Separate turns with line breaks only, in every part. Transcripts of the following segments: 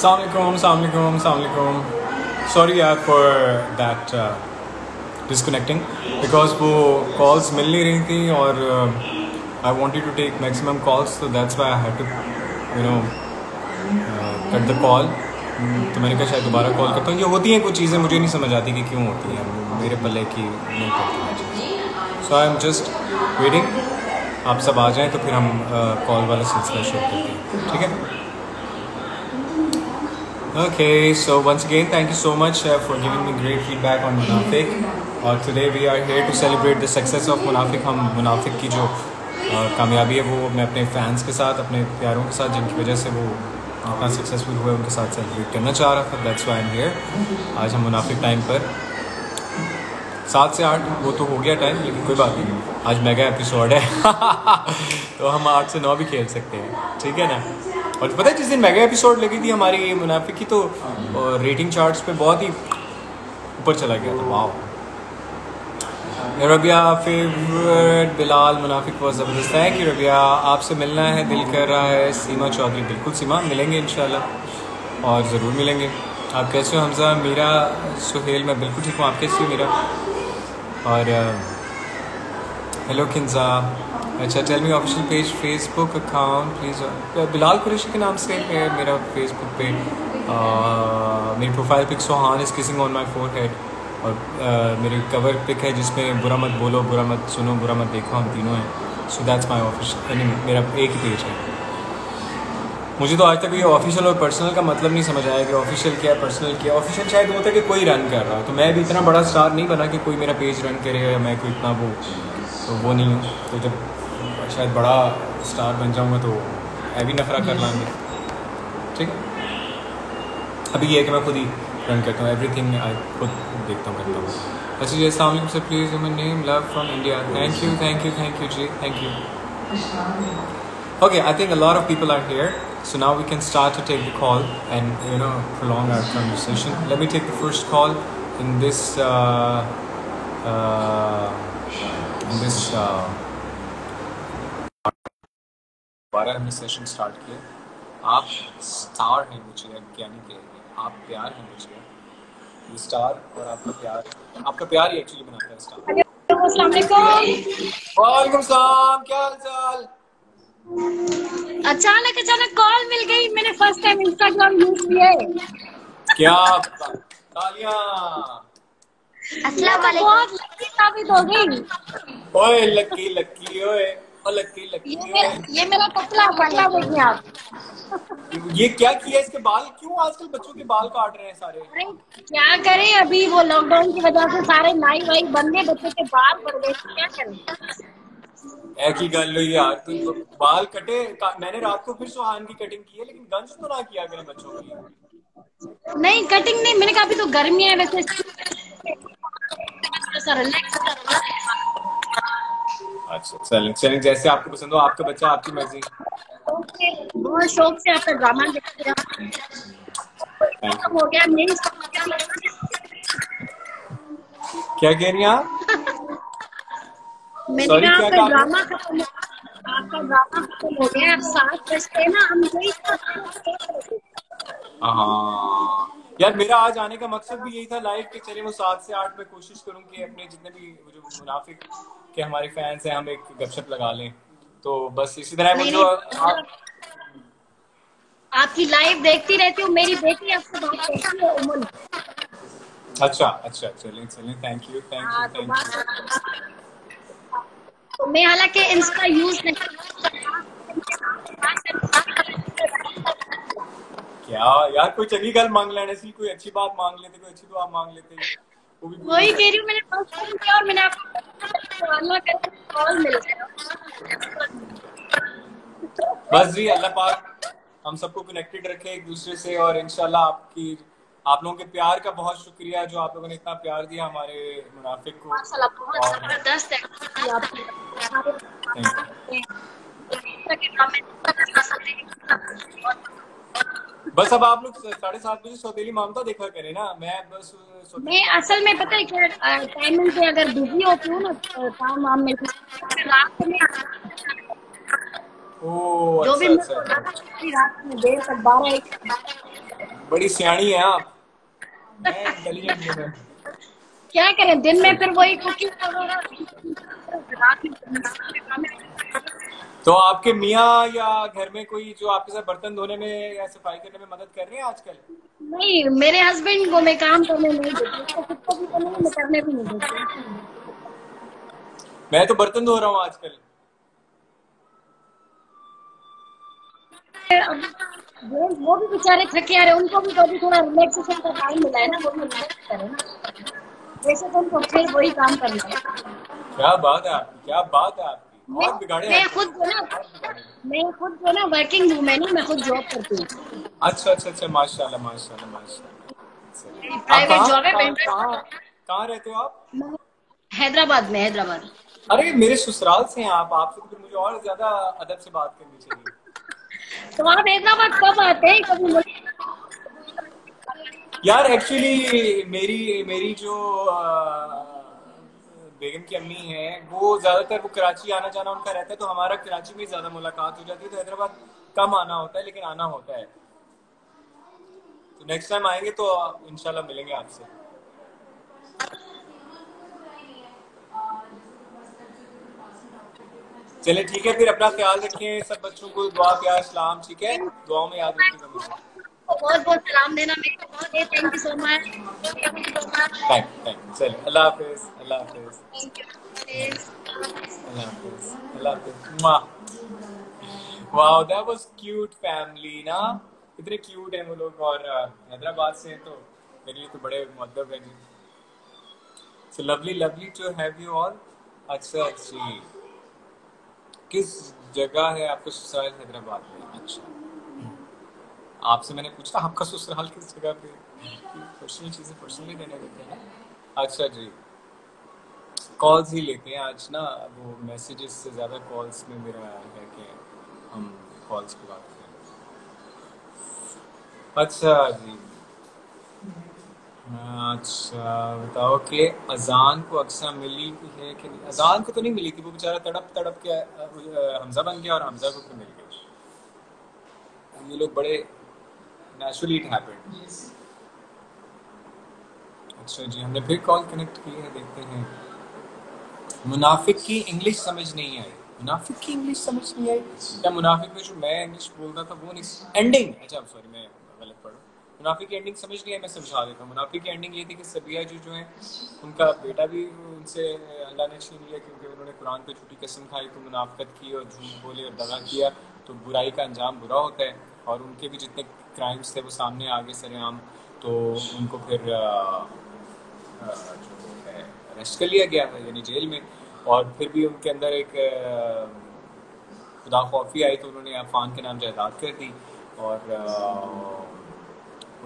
Assalamualaikum, Assalamualaikum, Assalamualaikum. Sorry यार that uh, disconnecting. Because वो calls मिल नहीं रही थी और I wanted to take take calls तो so why I to you know uh, cut the call. तो मैंने कहा शायद दोबारा कॉल करता हूँ ये होती हैं कुछ चीज़ें मुझे नहीं समझ आती कि क्यों होती हैं मेरे पल्ले की नहीं पड़ती so I am just waiting आप सब आ जाएँ तो फिर हम कॉल वाला सिलसिला शुरू करते हैं ठीक है Okay, so once again, thank you so much uh, for giving me great feedback on Munafik. और today we are here to celebrate the success of Munafik. हम मुनाफिक की जो uh, कामयाबी है वो मैं अपने फैंस के साथ अपने प्यारों के साथ जिनकी वजह से वो इतना सक्सेसफुल हुए उनके साथ सेलिब्रेट करना चाह रहा था दैट्स वाई एम हियर आज हम मुनाफिक टाइम पर सात से आठ वो तो हो गया टाइम लेकिन कोई बात नहीं। आज मेगा एपिसोड है। तो हम आठ से नौ भी खेल सकते हैं। ठीक है ना? और पता है, जिस दिन मेगा एपिसोड लगी थी हमारी मुनाफिक की तो रेटिंग चार्ट्स पे बहुत ही ऊपर चला गया था। वाह रबिया फेवरेट बिलाल मुनाफिक बहुत ज़बरदस्त है यू रबिया, आपसे मिलना है, दिल कर रहा है, सीमा चौधरी। बिल्कुल सीमा, मिलेंगे इन और ज़रूर मिलेंगे। आप कैसे हो हमजा? मीरा सुहेल, मैं बिल्कुल ठीक हूँ। आप कैसे हो मीरा? और हेलो किन्जा अच्छा tell me official page Facebook account please Bilal Qureshi के नाम से है मेरा फेसबुक पे uh, मेरी profile pic Sohan is kissing on my forehead और uh, मेरी कवर पिक है जिसमें बुरा मत बोलो बुरा मत सुनो बुरा मत देखो हम तीनों हैं। सो दैट्स माई ऑफिशियल मेरा एक ही पेज है। मुझे तो आज तक ये ऑफिशियल और पर्सनल का मतलब नहीं समझ आया कि ऑफिशियल क्या है पर्सनल क्या। ऑफिशियल शायद होता है कि कोई रन कर रहा है तो मैं भी इतना बड़ा स्टार नहीं बना कि कोई मेरा पेज रन करे या मैं कोई इतना वो तो वो नहीं हूँ। तो जब शायद बड़ा स्टार बन जाऊँगा तो मैं भी नफरा कर लाएंगे ठीक है अभी ये है कि मैं खुद ही रन करता हूँ एवरीथिंग आई खुद देखता हूँ करता हूँ अच्छा जी अस्सलाम से please your name love from India thank you thank you thank you ji thank you Okay, I think a lot of people are here, so now we can start to take the call and you know prolong our conversation. Let me take the first call in this uh, uh, in this uh, दोबारा हमने session start किया आप star हैं मुझे नहीं कहेंगे आप प्यार हैं मुझे। ये स्टार और आपका प्यार। आपका प्यार ही एक्चुअली बनाता है स्टार वालेकुम सलाम क्या हाल चाल
अचानक अचानक कॉल मिल गई। मैंने फ़र्स्ट टाइम इंस्टाग्राम यूज़ किया
क्या तालियाँ।
अस्सलाम वालेकुम बहुत लकी साबित हो गई।
ओए लकी लकी ओए। लकी लकी
ये, ये मेरा कपड़ा पहला देखिए आप।
ये क्या किया इसके बाल? क्यों आजकल बच्चों के बाल काट रहे हैं सारे?
अरे क्या करें अभी वो लॉकडाउन की वजह से सारे नाई वाई बंदे बच्चों के बाल पड़ गए क्या करें?
एक ही गल हुई यार तो बाल कटे मैंने रात को फिर सुहान की कटिंग की है लेकिन गंज तो ना किया मेरे बच्चों की
नहीं कटिंग नहीं मैंने कहा अभी तो गर्मी है वैसे
अच्छा चलें चलें जैसे आपको पसंद हो आपका बच्चा आपकी मर्ज़ी।
बहुत शौक से आपका ड्रामा देखते हैं हो गया मेरी
क्या कह रही हैं आप?
मैंने आपका ड्रामा खत्म आपका ड्रामा खत्म हो गया ना हम यही
हाँ। यार मेरा आज आने का मकसद भी यही था लाइव कि चले वो सात से आठ में कोशिश करूँ कि अपने जितने भी जो मुनाफिक के हमारे फैंस हैं हम एक गपशप लगा लें। तो बस इसी तरह वो जो आप...
आपकी लाइव देखती रहती हूँ मेरी बेटी आपसे बात करती है उमन
अच्छा अच्छा चलें चलें thank you thank you thank you
तो मैं हालाँकि इंस्टा यूज़ नहीं
क्या? यार कोई चंगी गल मांग लेने से कोई अच्छी बात मांग लेते कोई अच्छी दुआ मांग लेते।
वही कह रही हूँ मैंने फ़र्स्ट टाइम किया और मैंने आपको अल्लाह करे कॉल मिल गया
बस जी अल्लाह पाक हम सबको कनेक्टेड रखे एक दूसरे से और इंशाल्लाह आपकी आप लोगों के प्यार का बहुत शुक्रिया जो आप लोगों ने इतना प्यार दिया हमारे मुनाफिक को
माशाल्लाह बहुत ज़बरदस्त है
बस अब आप लोग साढ़े सात बजे सौतेली मामता देखा करें ना मैं बस
मैं असल में पता है क्या टाइमिंग पे अगर बिज़ी होती हूँ ना तो काम वाम में रात में
ओ
जो भी
अच्छा अच्छा अच्छा।
रात में देर तक बारह एक
बड़ी सियाणी है आप।
क्या करें दिन में फिर वही कुकिंग वगैरह रात में
तो आपके मियाँ या घर में कोई जो आपके साथ बर्तन धोने में या सफ़ाई करने में मदद कर रहे हैं आजकल?
नहीं मेरे हस्बैंड को मैं काम करने नहीं देती भी करने मैं करने भी नहीं देती
मैं तो बर्तन धो रहा हूँ आजकल।
वो भी बेचारे थके आ रहे उनको भी तो अभी थोड़ा रिलैक्सेशन का टाइम मिला है ना वो भी रिलैक्स करें। ना वैसे तो उनको फिर वही काम करना है।
क्या बात है आपकी क्या बात है आपकी। बहुत बिगाड़े
मैं खुद ना मैं खुद जो ना वर्किंग वूमेन हूँ मैं खुद जॉब करती हूँ।
अच्छा अच्छा अच्छा माशाल्लाह माशाल्लाह माशाल्लाह।
प्राइवेट जॉब है
कहाँ
पेंटर
कहाँ कहाँ रहते हो आप?
हैदराबाद में हैदराबाद।
अरे मेरे ससुराल से हैं आप। आपसे तो मुझे और ज़्यादा अदब से बात करनी चाहिए।
तो आप हैदराबाद कब आते हैं? कभी मुझे
यार एक्चुअली मेरी मेरी जो अ, बेगम की अम्मी है, वो ज़्यादातर वो कराची आना जाना उनका रहता है तो हमारा कराची में ज़्यादा मुलाकात हो जाती है तो हैदराबाद कम आना होता है, लेकिन आना होता है। तो नेक्स्ट टाइम आएँगे तो इनशाला मिलेंगे आपसे। चले ठीक है, फिर अपना ख्याल रखें, सब बच्चों को दुआ, प्यार, सलाम, ठीक है? दुआओं में याद रखिएगा मुझे
बहुत बहुत सलाम देना मेरे को बहुत thank you so much thank you so much
thank thank चलिए अल्लाह हाफिज अल्लाह हाफिज।
थैंक यू
अल्लाह हाफिज अल्लाह हाफिज। Wow that was cute family ना? कितने क्यूट हैं वो लोग और हैदराबाद से हैं तो मेरे लिए तो बड़े मुअद्दब हैं जी। So lovely lovely to have you all अच्छा जी किस जगह है आपको ससुराल हैदराबाद में? अच्छा। आपसे मैंने पूछा आपका ससुराल किस जगह पे पर्सनल चीज़ें पर्सनली देने देते हैं। अच्छा जी। कॉल्स ही लेते हैं आज ना, वो मैसेजेस से ज़्यादा कॉल्स में मेरा है कि हम कॉल्स पे बात करें। अच्छा जी। अच्छा बताओ कि अजान को अक्सर मिली है कि नहीं? अजान को तो नहीं मिली थी, वो बेचारा तड़प तड़प के हमजा बन गया और हमजा को मिल गई ये लोग बड़े नेचुरली इट हैपेंड अच्छा जी, हमने फिर कॉल कनेक्ट की है, देखते हैं। मुनाफिक की इंग्लिश समझ नहीं आई। मुनाफिक की इंग्लिश समझ नहीं आई? क्या मुनाफिक में जो मैं इंग्लिश बोल रहा था, वो नहीं? एंडिंग अच्छा सॉरी मैं गलत पढ़ा मुनाफिक की एंडिंग समझ नहीं आई, मैं समझा देता हूँ। मुनाफिक की एंडिंग ये थी कि सबिया जी जो है, उनका बेटा भी उनसे अल्लाह ने छीन लिया क्योंकि उन्होंने कुरान पे झूठी कसम खाई तो मुनाफिकत की और झूठ बोले और दगा किया तो बुराई का अंजाम बुरा होता है। और उनके भी जितने क्राइम्स थे वो सामने आ गए सरेआम तो उनको फिर अ, अ, जो है अरेस्ट कर लिया गया है यानी जेल में। और फिर भी उनके अंदर एक खुदा खौफी आई तो उन्होंने अफान के नाम जायदाद कर दी और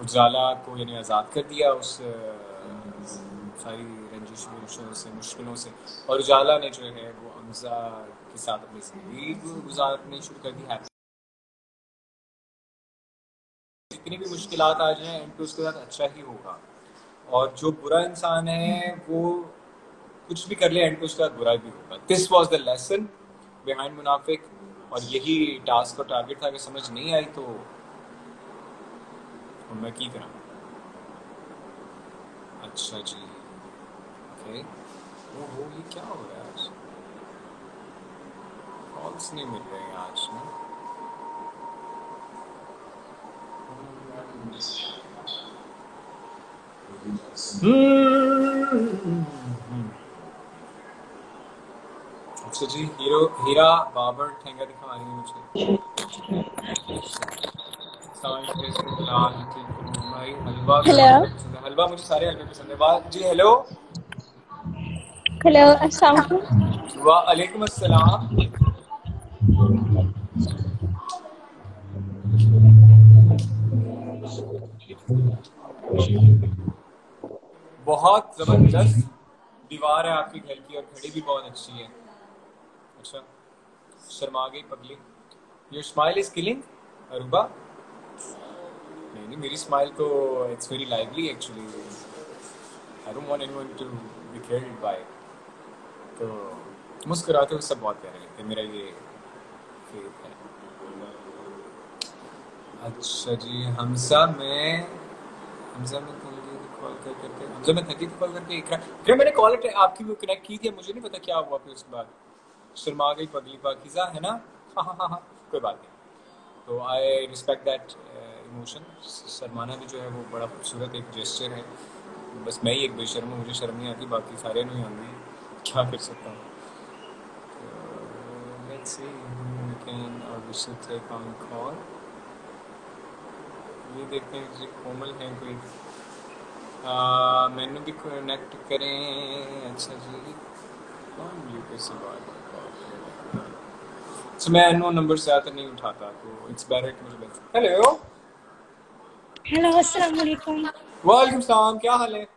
उजाला को यानी आज़ाद कर दिया उस सारी रंजिशों से मुश्किलों से। और उजाला ने जो है वो हमजा के साथ अपनी ज़िंदगी गुजारनी शुरू कर दी। हैप्पी जितनी भी मुश्किल आ जाए एंड पे उसके साथ अच्छा ही होगा। और जो बुरा इंसान है, वो कुछ भी कर ले एंड पे उसके साथ बुरा भी होगा। This was the lesson behind Munafiq, और यही टास्क और टारगेट था, अगर समझ नहीं आई तो मैं की करा? अच्छा जी। ओके ओहो ये क्या हो रहा है आज? कॉल्स नहीं मिल रहे हैं आज, ना? अच्छा जी हीरो हीरा बाबर ठेंगा दिखा रही है मुझे। हूँ हलवा
हेलो
मुझे पसंद हलवा मुझे सारे हलवे पसंद है। वाह जी हेलो
हेलो अस्सलाम वालेकुम
अस्सलाम। बहुत ज़बरदस्त दीवार है आपके घर की और घड़ी भी बहुत अच्छी है। अच्छा शर्मा गई पगली। Your smile is killing Aruba. नहीं नहीं, मेरी स्माइल तो it's very lively actually I don't want anyone to be killed by तो मुस्कुराते हुए सब बहुत प्यारे लगते हैं। मेरा ये फेथ अच्छा जी हमसा में, हमजा में कॉल कर करके, हमजा में थकी थी कॉल करके इकरा फिर मैंने कॉल आपकी वो कनेक्ट की थी, मुझे नहीं पता क्या हुआ फिर उसके बाद शर्मा गई, पगली पाकिजा, है ना? हाँ हाँ हाँ हाँ कोई बात नहीं। तो आई रिस्पेक्ट दैट इमोशन शर्माना भी जो है वो बड़ा खूबसूरत एक जेस्चर है। बस मैं ही एक बेशर्म हूँ, मुझे शर्म नहीं आती, बाकी सारे नहीं आती क्या कर सकता हूँ? let's see we can should take on call? ये देखते हैं जी कोमल है कोई। मैंने भी कनेक्ट करें। अच्छा जी कौन यूके से बात so, मैं नो नंबर ज़्यादा नहीं उठाता तो इट्स बेटर कि मुझे बता हेलो
हेलो अस्सलाम वालेकुम
वालेकुम सलाम क्या हाल है?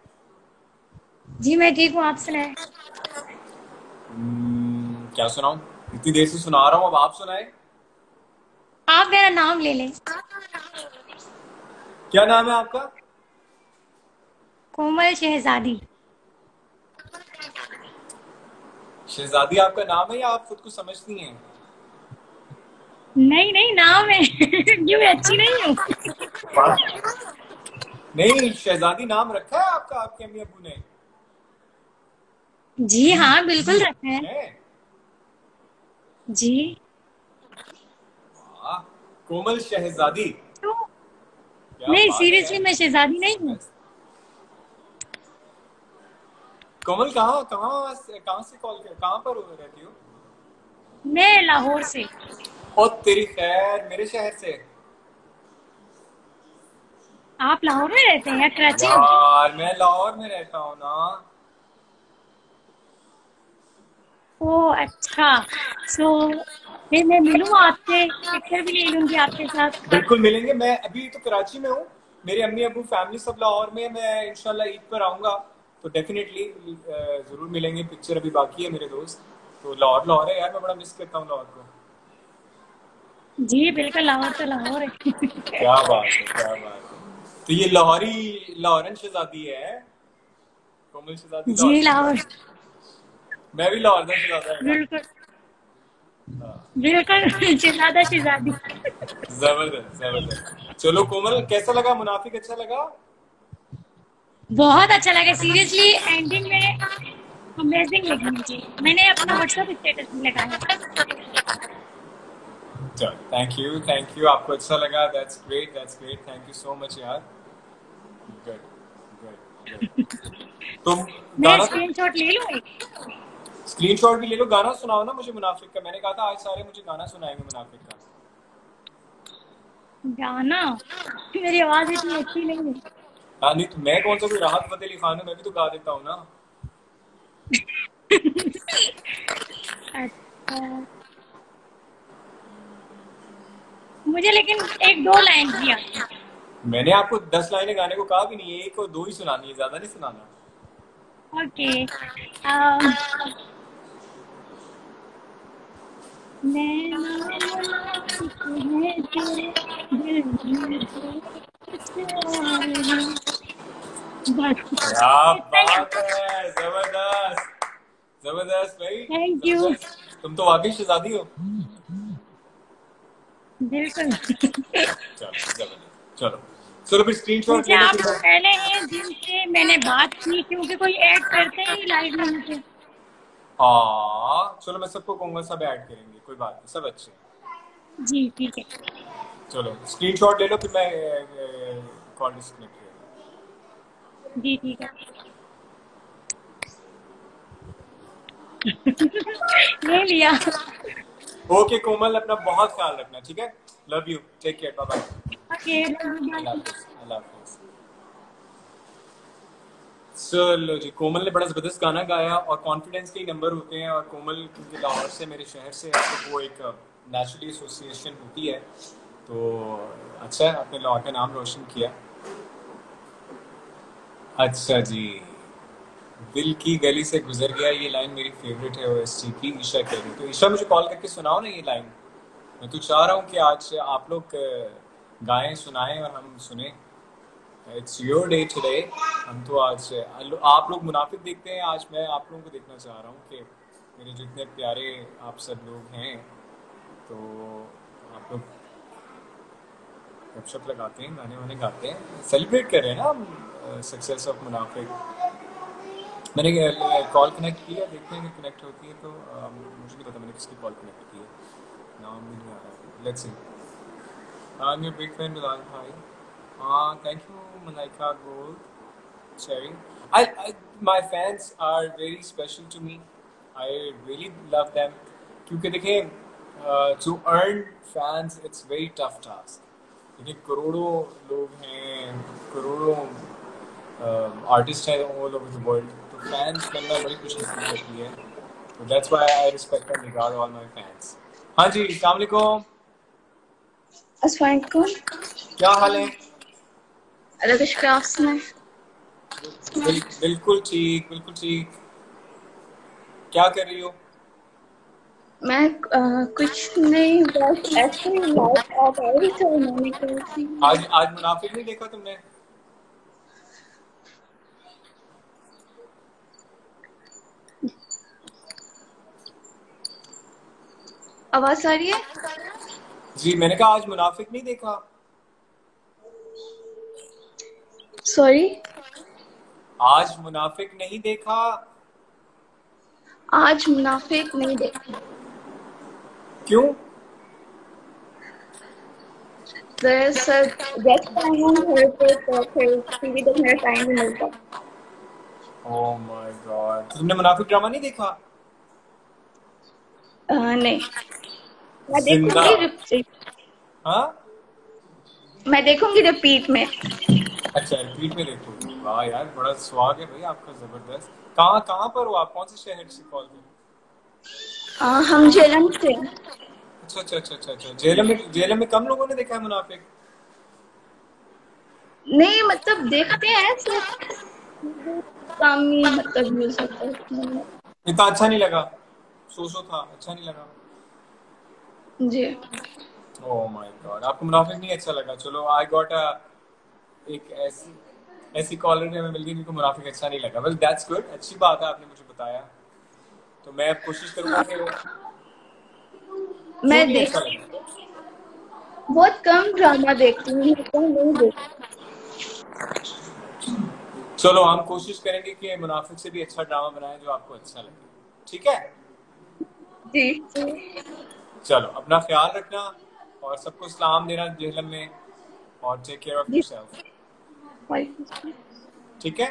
जी मैं ठीक हूँ आप सुनाए।
हम्म, क्या सुनाऊं? इतनी देर से सुना रहा हूँ अब आप सुनाए।
आप मेरा नाम ले लें।
क्या नाम है आपका?
कोमल शहजादी।
शहजादी आपका नाम है या आप खुद को समझती हैं?
नहीं नहीं नाम है। क्यों अच्छी नहीं हूँ।
नहीं शहजादी नाम रखा है आपका आपके अम्मी अबू ने?
जी हाँ बिल्कुल रखा है। जी।
कोमल शहजादी।
नहीं सीरियसली मैं शहजादी नहीं हूँ।
कमल कहाँ कहाँ कहाँ से कॉल कर कहाँ पर रहती हो?
मैं लाहौर से।
और तेरी खैर मेरे शहर से।
आप लाहौर में रहते हैं या कराची?
यार मैं लाहौर में रहता हूँ ना।
ओ अच्छा। सो फिर मैं मिलूँ आपसे पिक्चर भी ले लूँगी आपके साथ।
बिल्कुल मिलेंगे। मैं अभी तो कराची में हूँ। मेरे अम्मी अबू फैमिली सब लाहौर में मैं इंशाल्लाह ईद पर आऊँगा। तो डेफिनेटली ज़रूर मिलेंगे। पिक्चर अभी बाकी है मेरे दोस्त। तो लाहौर लाहौर है यार। मैं बड़ा मिस करता हूँ लाहौर को।
जी बिल्कुल लाहौर तो लाहौर है।
क्या बात है क्या बात है। तो ये लाहौरी लाहौरन शहजादी है। कोमल शहजादी
जी
लाहौर। मैं भी लाहौर का शहजादा है।
बिल्कुल। बिल्कुल शहजादी
ज़बरदस्त ज़बरदस्त। चलो कोमल कैसा लगा मुनाफिक? अच्छा लगा?
बहुत अच्छा लगा सीरियसली एंडिंग में अमेजिंग लगी मुझे। मैंने अपना व्हाट्सएप स्टेटस में लगाया
चलो थैंक यू थैंक यू आपको अच्छा लगा that's great that's great thank you so much यार। गुड गुड तो
मैं स्क्रीनशॉट ले लूँ एक?
स्क्रीनशॉट भी ले लो गाना सुनाओ ना मुझे मुनाफिक का। मैंने कहा था आज सारे मुझे गाना सुनाएँगे मुनाफिक का।
गाना? मेरी आवाज़ इतनी अच्छी नहीं है।
हाँ नहीं तो मैं कौन सा कोई राहत फतेह अली खान हूँ मैं भी तो गा देता हूँ ना।
अच्छा। मुझे लेकिन एक दो लाइन किया
मैंने आपको दस लाइनें गाने को कहा भी नहीं एक और दो ही सुनानी है ज़्यादा नहीं सुनाना।
ओके।
बात है ज़बरदस्त ज़बरदस्त भाई
Thank you.
तुम तो वाकई शहजादी हो।
बिल्कुल।
चलो चलो। फिर स्क्रीनशॉट
आप पहले हैं जिनसे मैंने बात की क्योंकि कोई ऐड करते ही लाइव में
चलो मैं सबको कहूँगा सब ऐड करेंगे कोई बात नहीं सब अच्छे
जी ठीक है।
चलो स्क्रीनशॉट ले लो फिर मैं कॉल डिस्कनेक्ट करूँगा
जी ठीक है। ले लिया।
ओके कोमल अपना बहुत ख्याल रखना ठीक है? Love you take care bye bye
okay
अल्लाह हाफिज़ अल्लाह हाफिज़ चलो जी, कोमल ने बड़ा ज़बरदस्त गाना गाया और कॉन्फिडेंस के नंबर होते हैं और कोमल क्योंकि लाहौर से, मेरे शहर से तो वो एक नेचुरली एसोसिएशन होती है। तो अच्छा है, आपने लाहौर का नाम रोशन किया। अच्छा जी, दिल की गली से गुजर गया, ये लाइन मेरी फेवरेट है ओएसटी की ईशा कह रही तो ईशा, मुझे कॉल करके सुनाओ ना ये लाइन मैं तो चाह रहा हूँ कि आज आप लोग गाएँ, सुनाएँ और हम सुने। इट्स योर डे टुडे हम तो आज आप लोग मुनाफिक देखते हैं आज। मैं आप लोगों को देखना चाह रहा हूँ कि मेरे जितने प्यारे आप सब लोग हैं तो आप लोग गपशप लगाते हैं गाने वाने गाते हैं। सेलिब्रेट कर रहे हैं ना हम सक्सेस ऑफ़ मुनाफिक। मैंने कॉल कनेक्ट किया देखते हैं कनेक्ट होती है तो अ, मुझे नहीं पता मैंने किसकी कॉल कनेक्ट की है। नाम भी नहीं आ रहा है। Let's see I am your big fan Bilal भाई हाँ thank you Malaika gold cherry I, I my fans are very special to me. I really love them. क्योंकि देखें to earn fans it's very tough task. देखिए करोड़ों लोग हैं करोड़ों artist हैं ऑल ओवर द वर्ल्ड तो फैंस बनना बड़ी खुशी होती है. तो that's why I respect and regard all my fans हाँ जी अस्सलाम वालेकुम। क्या हाल है?
अलग क्राफ्ट्स में?
बिल, बिल्कुल ठीक बिल्कुल ठीक। क्या कर रही हो?
मैं अ, कुछ नहीं बस ऐसे ही लाइफ ऑफ़ आई तो मैंने कहा
आज आज मुनाफिक नहीं देखा तुमने?
आवाज़ आ रही है?
जी मैंने कहा आज मुनाफिक नहीं देखा।
सॉरी
आज मुनाफिक नहीं देखा।
आज मुनाफिक नहीं देखा।
क्यों?
दरअसल हैं घर पे तो फिर टीवी देखने का टाइम नहीं मिलता।
ओह माय गॉड तुमने मुनाफिक ड्रामा नहीं देखा?
नहीं। मैं देखूँगी रिपीट
हाँ?
मैं देखूँगी रिपीट में।
अच्छा रिपीट में देखो वाह यार बड़ा स्वाग है भाई आपका ज़बरदस्त। कहाँ कहाँ पर हो आप? कौन से शहर से कॉल कर?
हम झेलम से।
अच्छा अच्छा अच्छा अच्छा अच्छा। जेलम में जेलम में कम लोगों ने देखा है मुनाफिक
नहीं मतलब देखते हैं सिर्फ़ कम ही मतलब यूज़ होता है।
इतना अच्छा नहीं लगा। सो सो था अच्छा नहीं लगा।
जी।
ओह माय गॉड आपको मुनाफिक नहीं अच्छा लगा? चलो आई गॉट अ एक ऐसी ऐसी कॉलर में मिल गई जिनको मुनाफिक अच्छा नहीं लगा। वेल दैट्स गुड अच्छी बात है आपने मुझे बताया। तो मैं अब कोशिश करूँगा कि
मैं देख
अच्छा
बहुत कम ड्रामा देखती हूँ इतना नहीं देखती
चलो हम कोशिश करेंगे कि मुनाफिक से भी अच्छा ड्रामा बनाएँ जो आपको अच्छा लगे। ठीक है?
जी।
चलो अपना ख्याल रखना और सबको सलाम देना जेहलम में और टेक केयर ऑफ़ योरसेल्फ। ठीक है?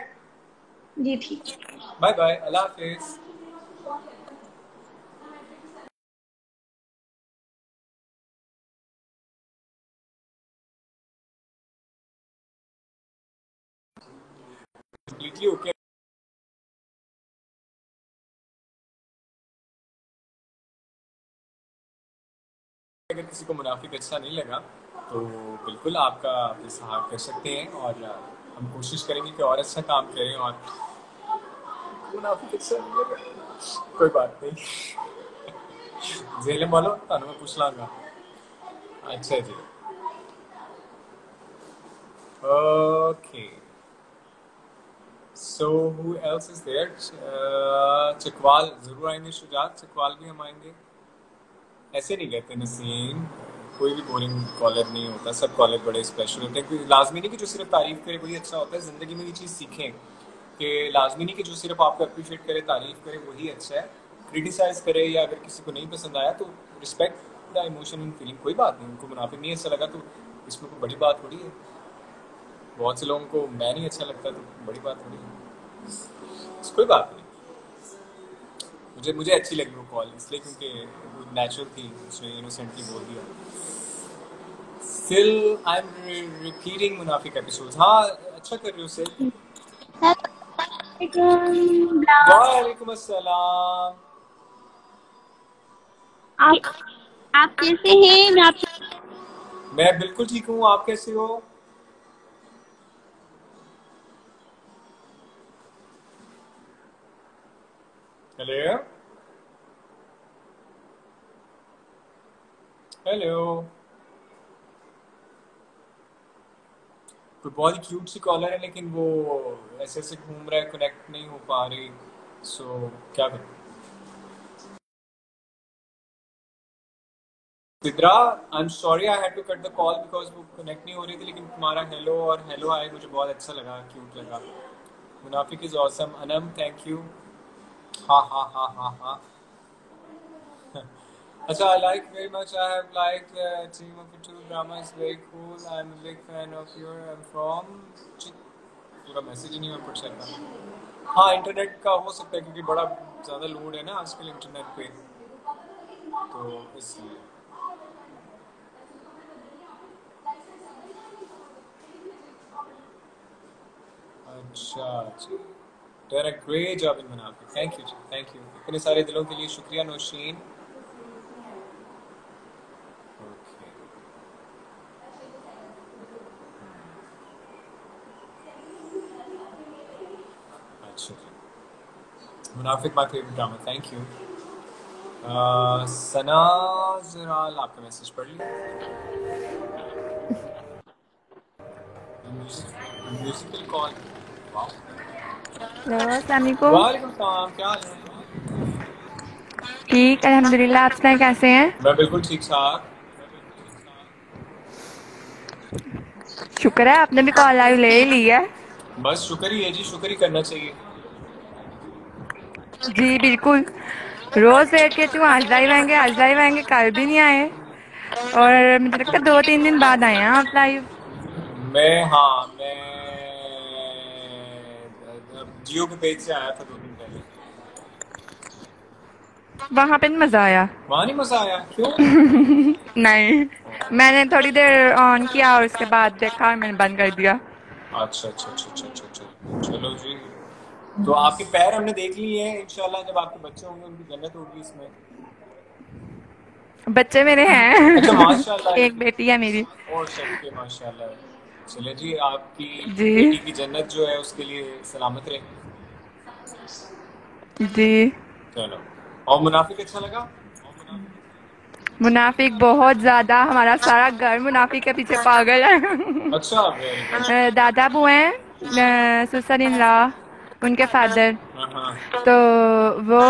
जी ठीक
बाय बाय अल्लाह हाफिज completely okay. अगर किसी को मुनाफिक अच्छा नहीं लगा तो बिल्कुल आपका इजहार कर सकते हैं और हम कोशिश करेंगे कि और अच्छा काम करें और मुनाफिक अच्छा नहीं लगा। कोई बात नहीं। जेलम वालों तो मैं पूछ लांगा अच्छा जी। Okay. So who else is there Chakwal, ज़रूर आएँगे, शुजात चकवाल भी हम आएँगे। ऐसे नहीं कहते नसीम कोई भी बोरिंग कॉलर नहीं होता, सब कॉलर बड़े स्पेशल होते हैं। लाजमी नहीं कि जो सिर्फ़ तारीफ़ करे, वही अच्छा होता है, ज़िंदगी में ये चीज़ सीखें कि लाजमी नहीं कि जो सिर्फ़ आपको अप्रिशिएट करे, तारीफ़ करे, वही अच्छा है। क्रिटिसाइज करे या अगर किसी को नहीं पसंद आया तो respect the emotion and feeling कोई बात नहीं, उनको मुनाफिक नहीं अच्छा लगा तो इसमें कोई बड़ी बात थोड़ी है। बहुत से लोगों को मैं नहीं अच्छा लगता तो बड़ी बात थोड़ी है। कोई बात नहीं। मुझे मुझे अच्छी लगी वो कॉल इसलिए क्योंकि वो नेचुरल थी उसने इनोसेंटली बोल दिया। Still I am repeating Munafiq episodes हाँ अच्छा कर रही हो सिल वालेकुम अस्सलाम
आप आप कैसे हैं? मैं आप
मैं बिल्कुल ठीक हूँ आप कैसे हो? हेलो हेलो कोई बहुत ही क्यूट सी कॉलर है लेकिन वो ऐसे ऐसे घूम रहा है कनेक्ट नहीं हो पा रही सो so, क्या करूँ? Sidra I am sorry I had to cut the call because वो कनेक्ट नहीं हो रही थी लेकिन तुम्हारा हेलो और हेलो आए मुझे बहुत अच्छा लगा क्यूट लगा। Munafiq is awesome Anam thank you हाँ हाँ हाँ हाँ हाँ अच्छा I like very much I have liked the team of the two drama is very cool I'm a big fan of your I'm from पूरा message ही नहीं मैं पढ़ सकता हाँ इंटरनेट का हो सकता है क्योंकि बड़ा ज़्यादा लोड है ना आजकल इंटरनेट पे तो इसलिए अच्छा जी डर a great job in Munafiq thank you ji thank you इतने सारे दिलों के लिए शुक्रिया, नौशीन। अच्छा Munafiq my favourite drama thank you Sana Jaral आपका मैसेज पढ़ लिया म्यूजिकल कॉल वाओ
ठीक अल्हम्दुलिल्लाह आप सुनाए कैसे हैं?
मैं बिल्कुल ठीक ठाक।
शुक्र है आपने भी कॉल लाइव ले ही ली है।
बस शुक्र ही है जी शुक्र ही करना चाहिए।
जी बिल्कुल। रोज वेट करती हूँ आज लाइव आएँगे आज लाइव आएँगे कल भी नहीं आए। और मुझे लगता है दो तीन दिन बाद आए हैं आप लाइव।
मैं हाँ मैं जियो के पेज से आया था दो दिन पहले।
वहाँ पे नहीं मज़ा आया?
वहाँ नहीं मज़ा आया? क्यों?
नहीं। मैंने थोड़ी देर ऑन किया और उसके बाद देखा और मैंने बंद कर दिया।
अच्छा अच्छा अच्छा अच्छा अच्छा अच्छा। चलो जी। तो आपके पैर हमने देख लिए हैं इंशाल्लाह जब आपके बच्चे होंगे उनकी जन्नत होगी इसमें।
बच्चे मेरे हैं।
अच्छा माशाल्लाह।
एक बेटी है मेरी।
और सबके माशाल्लाह। चले जी आपकी
जी।
बेटी की जन्नत जो है उसके लिए सलामत रहे।
जी।
चलो। और मुनाफिक अच्छा लगा?
मुनाफिक बहुत ज़्यादा हमारा सारा घर मुनाफिक के पीछे पागल है।
अच्छा
दादा बुआ हैं सुसर इन लॉ उनके फादर।
हाँ हाँ।
तो वो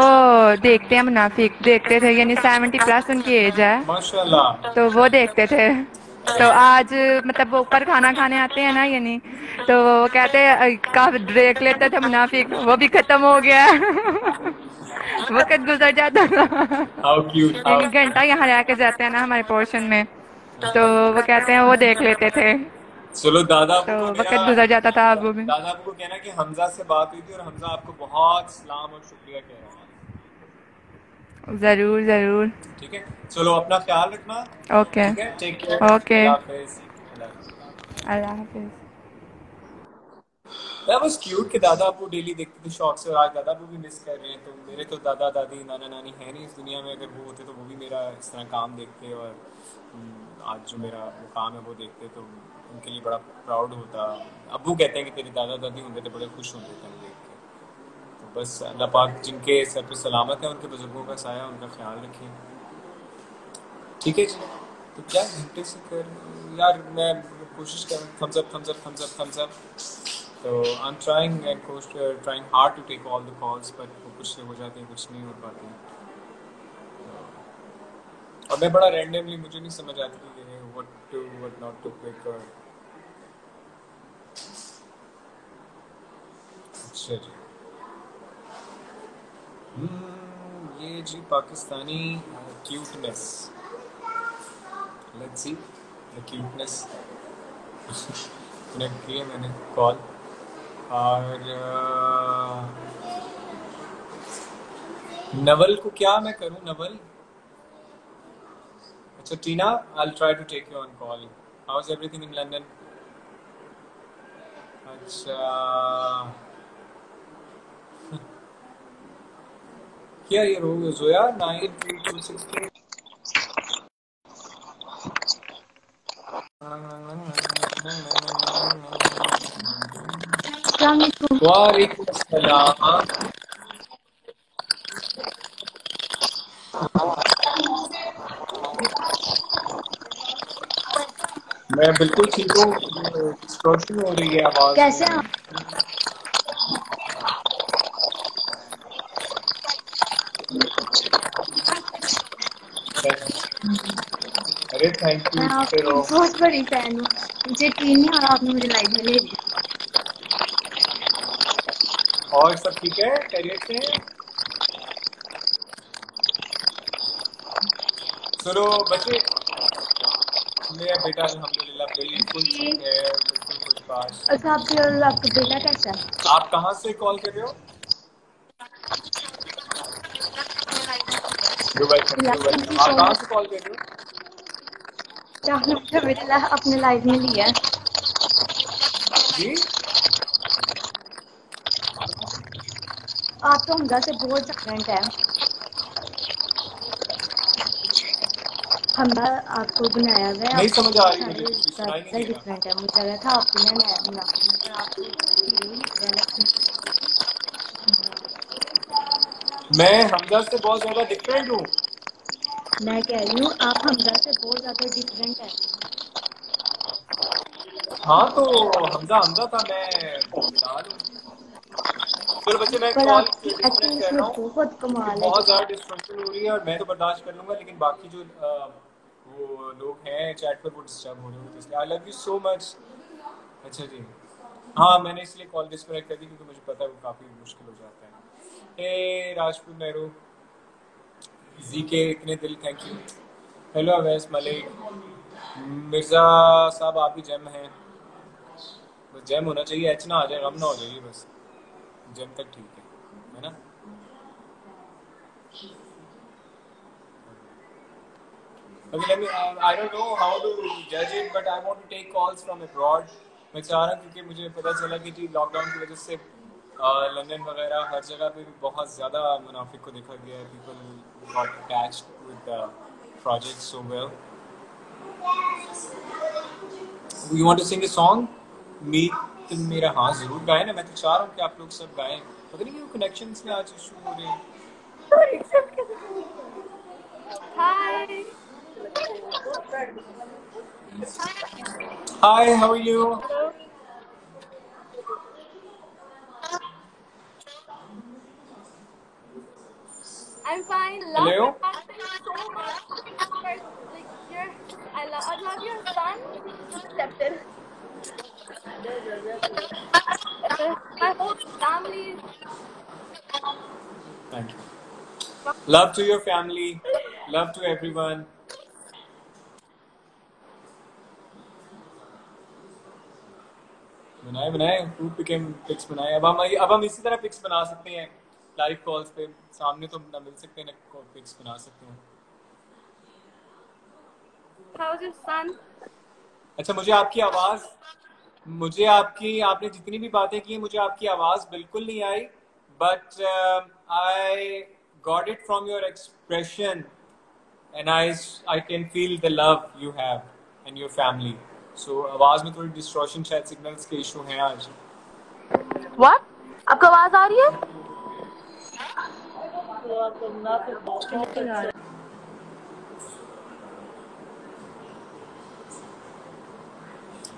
देखते हैं मुनाफिक देखते थे यानी सेवेंटी प्लस उनकी एज है।
माशाल्लाह।
तो वो देखते थे। तो आज मतलब वो ऊपर खाना खाने आते हैं ना यानी तो वो कहते हैं "अ, कब देख लेते थे मुनाफिक वो भी खत्म हो गया। वक्त गुजर जाता था। एक घंटा यहाँ रह के जाते हैं ना हमारे पोर्शन में। तो वो कहते हैं वो देख लेते थे।
चलो दादा
तो वक्त गुजर जाता था अब भी।
दादा को कहना कि हमजा से बात हुई थी और हमजा आपको बहुत सलाम और शुक्रिया कह रहा है।
ज़रूर ज़रूर।
ठीक है? चलो अपना ख्याल रखना।
ओके।
Take
care.
हाफिज।
अल्लाह हाफिज।
दैट वाज क्यूट कि दादा आपको डेली देखते थे शौक से और आज दादा को भी मिस कर रहे हैं तो मेरे तो दादा दादी नाना नानी है नहीं इस दुनिया में। अगर वो होते तो वो भी मेरा इस तरह काम देखते और हम्म, आज जो मेरा वो काम है वो देखते तो उनके लिए बड़ा प्राउड होता। अबू कहते हैं कि तेरे दादा दादी होंगे तो बड़े खुश होंगे तेरे देख के। तो बस अल्लाह पाक जिनके सर पर सलामत है उनके बुज़ुर्गों का साया उनका ख्याल रखें। ठीक है जी। तो क्या घंटे से कर यार मैं कोशिश कर thumbs up thumbs up thumbs up thumbs up तो I am trying trying hard to take all the calls but कुछ से हो जाते हैं कुछ नहीं हो पाते तो, और मैं बड़ा रैंडमली मुझे नहीं समझ आती कि what to what not to click और अच्छा जी। हम्म, ये जी Pakistani cuteness let's see the cuteness. Connect किए मैंने कॉल और नवल को क्या मैं करूँ नवल अच्छा Tina I try to take you on call how is everything in London अच्छा here your Zoya? 92268 वालेकुम मैं बिल्कुल ठीक हूँ। हो रही है आवाज़।
कैसे आप?
थैंक
मैं
यू
आपकी बहुत बड़ी फ़ैन हूँ। मुझे यकीन नहीं रहा आपने मुझे लाइव में ले लिया।
और सब ठीक है? खैरियत से? सुनो बच्चे मेरा बेटा अल्हम्दुलिल्लाह बिल्कुल ठीक है बिल्कुल कुछ पास
अच्छा आपके आपका बेटा कैसा है?
आप कहाँ से कॉल कर रहे हो? दुबई से दुबई आप कहाँ से कॉल कर रहे हो?
आपने बेटा अपने लाइव में लिया है?
जी?
आप तो हमदा से बहुत डिफरेंट है। हमदा आपको बनाया हुआ है।
नहीं समझ आ रही।
डिफरेंट है। मुझे लगा था आपको ना नया मुनाफा आपको हीरो लग रहा
मैं हमजा से बहुत ज़्यादा डिफरेंट हूँ।
मैं कह रही हूँ आप हमदा से बहुत ज़्यादा डिफरेंट है।
हाँ तो हमजा हमजा था मैं चलो बच्चे मैं कॉल
एक्टिंग
कर रहा हूँ।
बहुत कमाल है।
बहुत ज़्यादा डिस्ट्रक्शन हो रही है और मैं तो बर्दाश्त कर लूँगा लेकिन बाकी जो वो लोग हैं चैट पर वो डिस्टर्ब हो रहे हैं इसलिए I love you so much अच्छा जी। हाँ मैंने इसलिए कॉल डिस्कनेक्ट कर दी क्योंकि मुझे पता है वो काफ़ी मुश्किल हो जाता है। ए राजपूत नेहरू। जी के इतने दिल thank you hello Awais Malik Mirza Sahab आप भी जम हैं बस जम होना चाहिए एच ना आ जाए गम ना हो जाइए बस जम तक ठीक है है ना Okay, let me. Uh, I don't know how to judge it, but I want to take calls from abroad. मैं चाह रहा क्योंकि मुझे पता चला कि जी लॉकडाउन की वजह से लंदन वगैरह हर जगह पे भी बहुत ज़्यादा मुनाफिक को देखा गया है people got attached with the project so well you want to sing a song मीत मेरा हाँ ज़रूर गाए ना मैं तो चाह रहा हूँ कि आप लोग सब गाएँ पता नहीं क्यों कनेक्शंस में आज इशू हो रहे हैं Hi, how are you?
I'm fine. Love
Hello?
your accent so much. Like, your, I love, I love your son. Accepted. Uh, My whole family.
Thank you. Love to your family. Love to everyone. बनाए बनाए to pick pics बनाए अब हम अब हम इसी तरह pics बना सकते हैं लाइव कॉल्स पे सामने तो ना मिल सकते हैं ना पिक्स बना सकते हैं? अच्छा मुझे आपकी आवाज़ मुझे आपकी आपने जितनी भी बातें की मुझे आपकी आवाज़ बिल्कुल नहीं आई but I got it from your expression and I I can feel the love you have and your family so आवाज़ में थोड़ी डिस्ट्रॉशन शायद सिग्नल्स के इशू हैं आज
What? आपको आवाज़ आ रही है?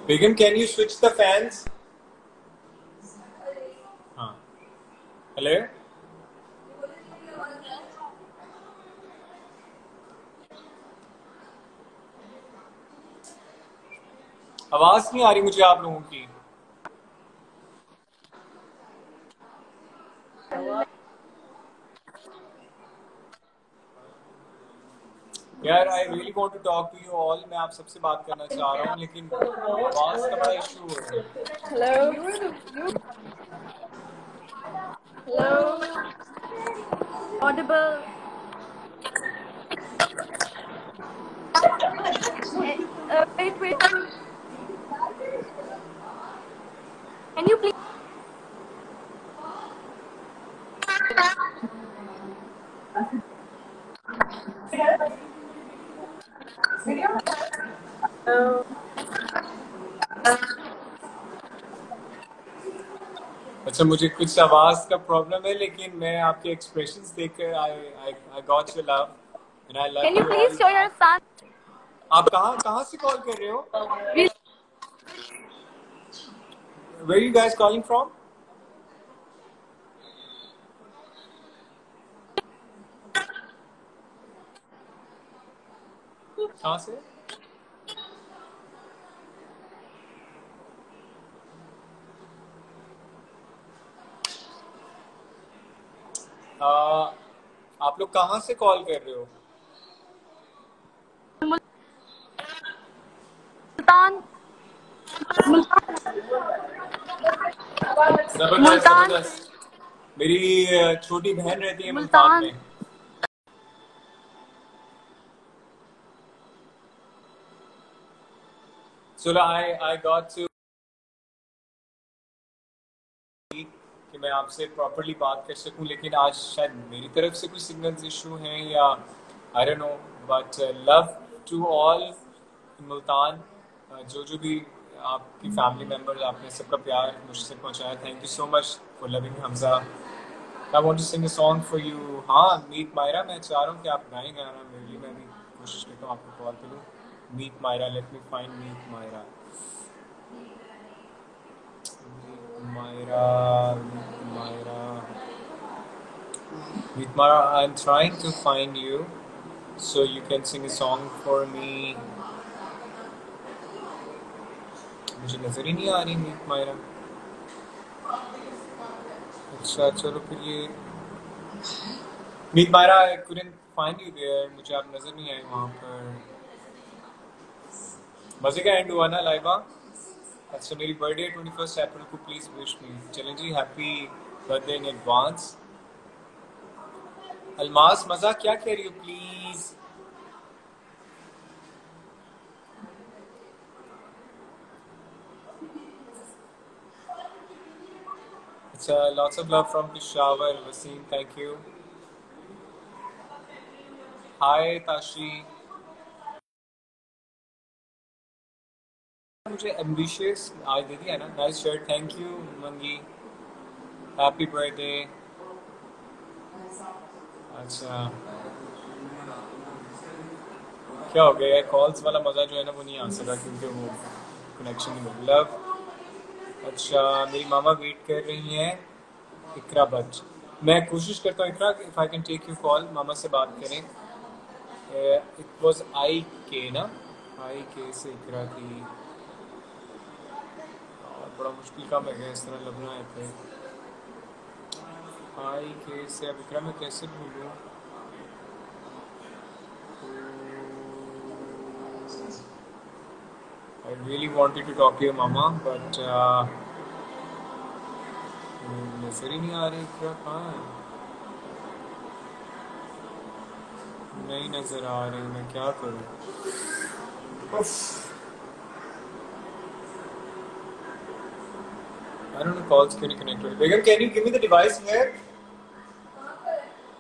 Begum, can you switch the fans? हाँ. Hello? आवाज़ नहीं आ रही मुझे आप लोगों की यार I really want to talk to you all मैं आप सबसे बात करना चाह रहा हूँ लेकिन आवाज़ का बड़ा इशू हो रहा है
Hello? Hello? Audible? Eh, uh, wait, wait. Can you please?
अच्छा मुझे कुछ आवाज़ का प्रॉब्लम है लेकिन मैं आपके एक्सप्रेशंस देखकर I I I got your love and I love
Can you please show your son?
आप कहाँ कहाँ से कॉल कर रहे हो Where you guys calling from? कहाँ से आ, आप लोग कहाँ से कॉल कर रहे हो?
मुल्तान। मुल्तान।
मेरी छोटी बहन रहती है मुल्तान
मुल्तान।
में। So I I got to कि मैं आपसे प्रॉपरली बात कर सकूँ लेकिन आज शायद मेरी तरफ़ से कुछ सिग्नल्स इशू हैं या I don't know but love to all Multan uh, जो जो भी आपकी फैमिली मेंबर्स आपने सबका प्यार मुझसे पहुँचाया thank you so much for loving Hamza I want to sing a song for you हाँ मीट मायरा मैं चाह रहा हूँ कि आप गाएँ गाना मेरे लिए मैं भी कोशिश करता हूँ आपको कॉल करूँ। Myra let me find meet Myra Myra, Myra, Meet Myra, I'm trying to find you so you can sing a song for me. मुझे नजर ही नहीं आ रही मीट मायरा अच्छा चलो फिर ये meet Myra I couldn't find you there मुझे आप नजर नहीं आए वहाँ पर मज़े का एंड हुआ ना लाइवा अच्छा मेरी बर्थडे ट्वेंटी फ़र्स्ट अप्रैल को प्लीज़ विश मी चलें जी happy birthday in advance Almas मज़ा क्या कह रही हो प्लीज़ अच्छा lots of love from Peshawar Waseem thank you hi Tashi मुझे एम्बिशियस आज दे दिया ना। Nice shirt thank you Mangi happy birthday अच्छा। क्या हो गया कॉल्स वाला मज़ा जो है ना, वो नहीं आ सका क्योंकि वो कनेक्शन नहीं मिल। लव अच्छा मेरी मामा वेट कर रही हैं। इकरा बच। मैं कोशिश करता हूँ Iqra if I can take you call मामा से बात करें। इट वाज आई के ना? आई के से इकरा की बड़ा मुश्किल काम है इस तरह लगना है पे आई के से अब इकरा मैं कैसे भूलूं I really wanted to talk to your mama, but uh, नज़र ही नहीं आ रही इकरा कहाँ है? नहीं नज़र आ रही मैं क्या करूँ? I don't know calls can you connect with. Begum, can you give me the device here?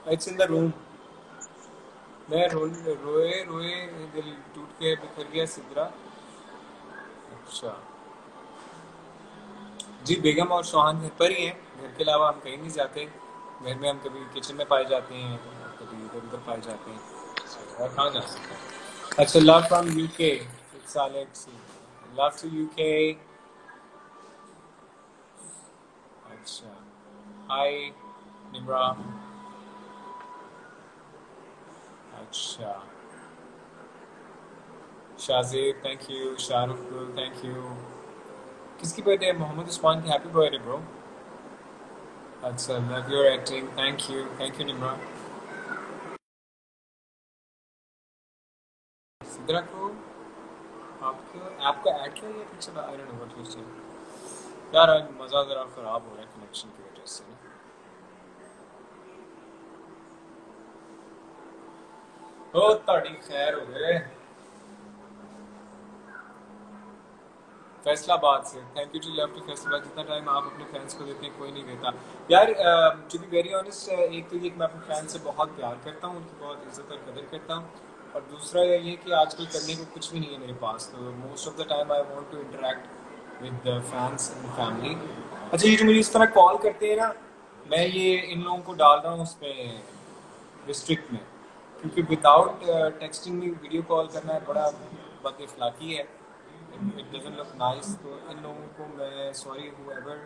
It's in the room. मैं रो रोए रोए दिल टूट के बिखर गया सिद्रा। अच्छा। जी बेगम और सोहान घर पर ही हैं। घर के अलावा हम कहीं नहीं जाते। घर में हम कभी किचन में पाए जाते हैं कभी इधर उधर पाए जाते हैं। और कहाँ जा सकते हैं? अच्छा love from UK it's Alex love to UK अच्छा हाय निम्रा अच्छा Shazib thank you Shahrukh Gul thank you किसकी बर्थडे मोहम्मद उस्मान की हैप्पी बर्थडे ब्रो अच्छा love your acting thank you thank you Nimra Sidra को आपको आपको ऐड किया या पीछे I don't know what you saying यार, आज मज़ा ज़रा ख़राब हो रहा है कनेक्शन की वजह से। हो ताड़ी खैर हो गए। फैसलाबाद से। Thank you too love to Faisalabad जितना टाइम आप अपने फैंस को देते हैं, कोई नहीं देता। यार टू बी वेरी ऑनेस्ट एक तो ये मैं अपने फ़ैन से बहुत प्यार करता हूँ, उनकी बहुत इज़्ज़त और कदर करता हूँ। और दूसरा ये है कि आजकल करने को कुछ भी नहीं है मेरे पास तो most of the time I want to interact with fans and family अच्छा ये जो मुझे इस तरह कॉल करते हैं ना, मैं ये इन लोगों को डाल रहा हूँ उसमें डिस्ट्रिक्ट में। क्योंकि विदाउट टेक्सटिंग में वीडियो कॉल करना है, बड़ा बात इफलाकी है। इट डजंट लुक नाइस तो इन लोगों को मैं सॉरी हुएवर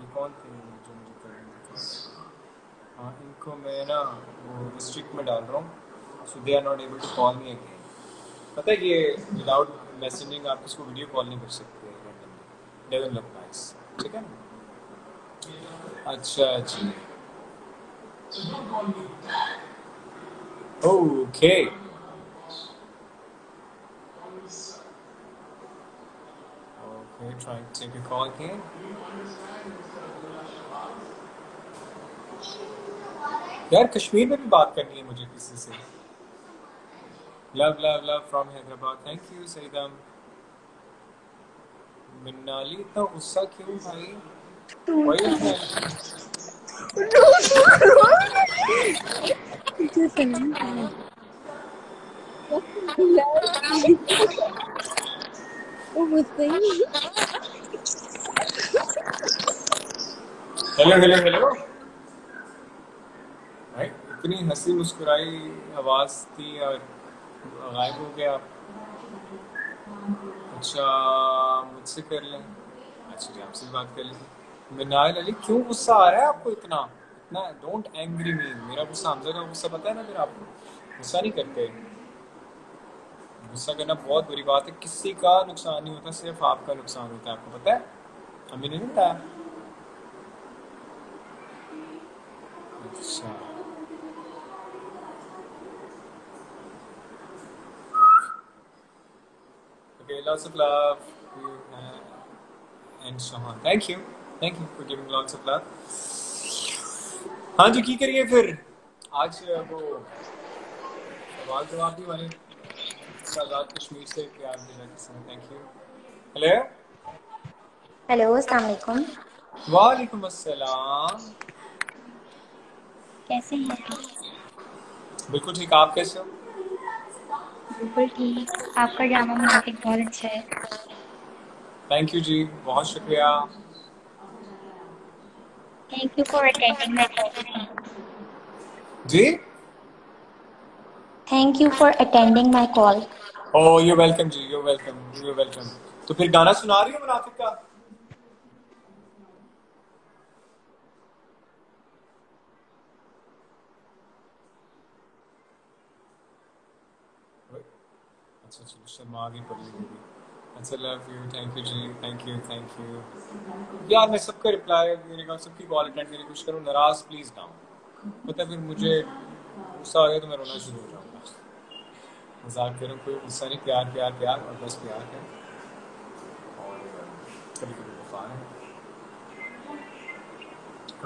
ये कौन थे जो मुझे कर रहे थे हाँ इनको मैं ना वो रिस्ट्रिक्ट में डाल रहा हूँ so they are not able to call me again पता है ये विदाउट मैसेजिंग आप इसको वीडियो कॉल नहीं कर सकते डजंट लुक नाइस ठीक है ना? अच्छा जी। Okay Okay, trying to take a call again. यार कश्मीर में भी बात करनी है मुझे किसी से। Love love love from Hyderabad thank you सईदम मिन्नाली इतना गुस्सा क्यों भाई? हेलो हेलो हेलो इतनी हँसी मुस्कुराई आवाज़ थी और गायब हो गया अच्छा मुझसे कर लें। अच्छा जी आपसे बात कर लें मिनाल अली, क्यों गुस्सा आ रहा है आपको इतना? इतना डोंट एंग्री मी मेरा गुस्सा हमजा का गुस्सा पता है ना फिर आपको? गुस्सा नहीं करते। गुस्सा करना बहुत बुरी बात है। किसी का नुकसान नहीं होता, सिर्फ़ आपका नुकसान होता है। आपको पता है? हमें नहीं बताया। अच्छा। Okay, lots of love. And so on. Thank you. Thank you for giving lots of love. हाँ जी की करिए फिर? आज वो सवाल जवाब भी वाले आज़ाद कश्मीर से प्यार मिला किसी थैंक यू हेलो
हेलो अस्सलाम वालेकुम।
वालेकुम अस्सलाम।
कैसे हैं
बिल्कुल ठीक आप कैसे हो?
बिल्कुल ठीक। आपका ड्रामा मुनाफिक बहुत अच्छा है।
थैंक यू जी बहुत शुक्रिया।
Thank you for attending my call
ji?
Thank you for attending my call
oh you welcome ji you welcome you welcome तो फिर गाना सुना रही हो मुनाफिक का? शर्मा आगे पड़ गई अच्छा लव यू थैंक यू जी थैंक यू थैंक यू यार मैं सबका रिप्लाई मेरे का सबकी कॉल अटेंड करने की कोशिश करूँ नाराज़ प्लीज़ ना हो। पता फिर मुझे गुस्सा आ गया तो मैं रोना शुरू हो जाऊँगा। मज़ाक करूँ कोई गुस्सा नहीं प्यार प्यार प्यार और बस प्यार है। और कभी कभी वफा है।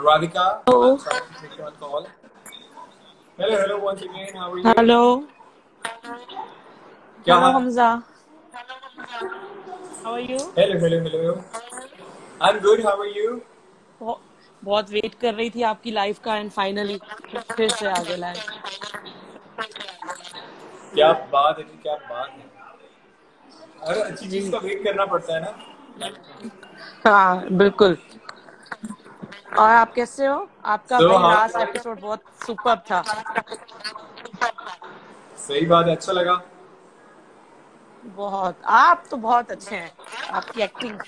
Radhika,
Hello.
I'm sorry to take your call. Hello, hello, once. How are you? क्या
hello
hall?
Hamza how are you
Hello, hello, hello. I'm good. How are you?
बहुत वेट कर रही थी आपकी लाइफ का एंड फाइनली फिर से आ गए लाइव
क्या बात है जी क्या बात है अरे अच्छी चीज़ का वेट करना पड़ता है ना
हाँ बिल्कुल और आप कैसे हो आपका
So, हाँ।
लास्ट एपिसोड बहुत सुपर था
सही बात है अच्छा लगा
बहुत आप तो बहुत अच्छे हैं आपकी एक्टिंग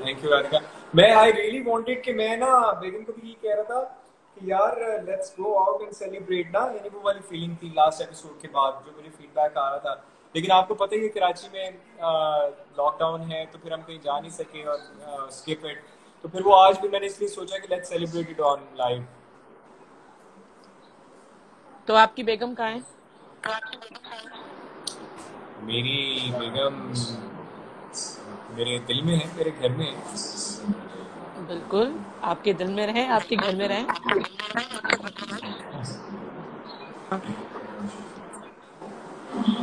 थैंक यू राधिका मैं आई रियली वांटेड कि मैं ना बेगम को भी ये कह रहा था कि यार let's go out and celebrate ना यानी वो वाली फीलिंग थी लास्ट एपिसोड के बाद जो मुझे फीडबैक आ रहा था। लेकिन आपको पता ही है कराची में लॉकडाउन है तो फिर हम कहीं जा नहीं सके और स्किप इट तो फिर वो आज भी मैंने इसलिए सोचा कि let's celebrate it on live
तो आपकी बेगम कहाँ है?
मेरी बेगम मेरे दिल में है मेरे घर में है।
बिल्कुल। आपके दिल में रहे आपके घर में रहे।